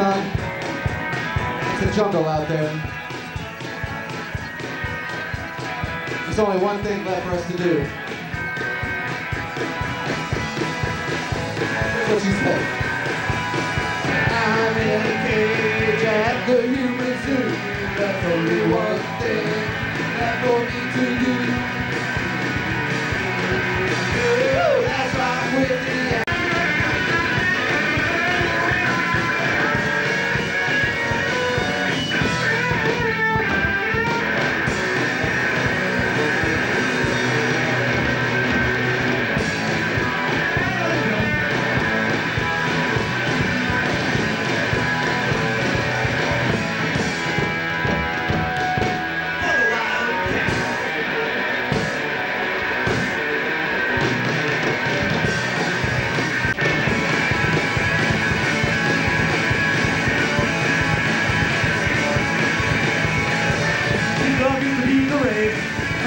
son, it's a jungle out there. There's only one thing left for us to do. What she said. I'm in a cage at the human zoo. That's only one thing left for me to do.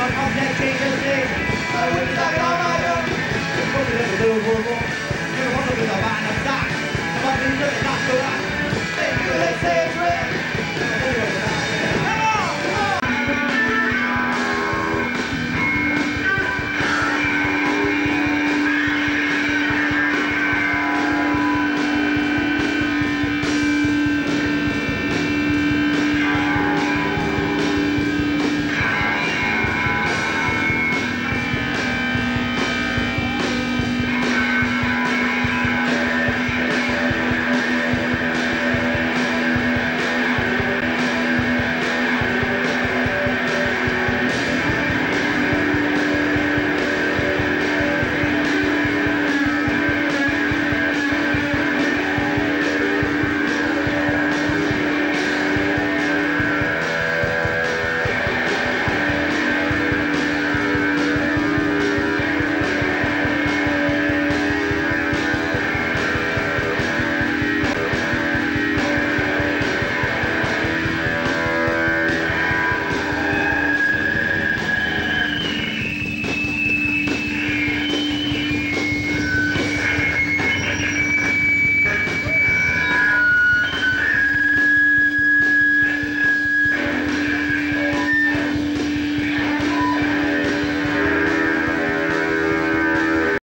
Só qualquer